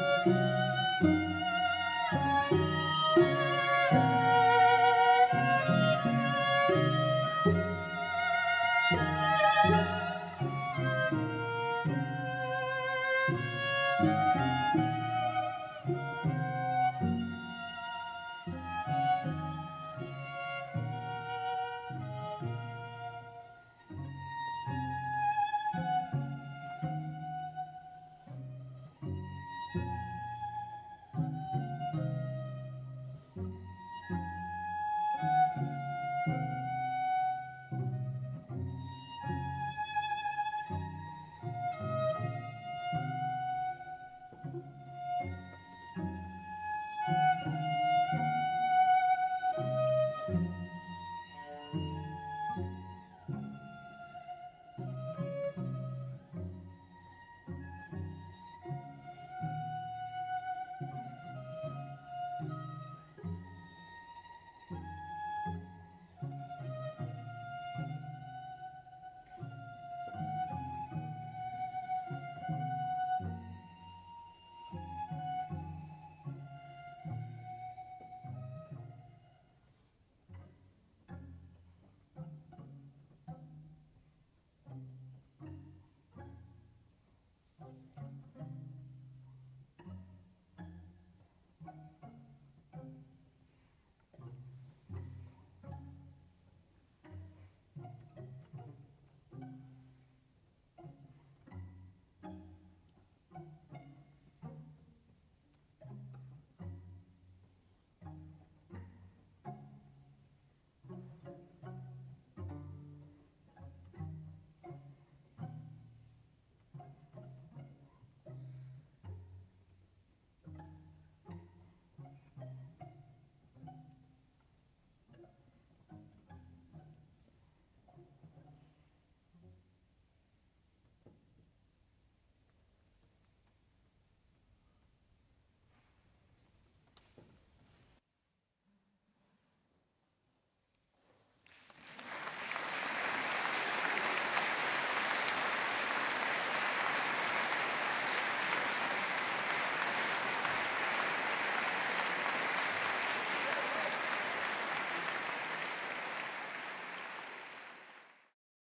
Música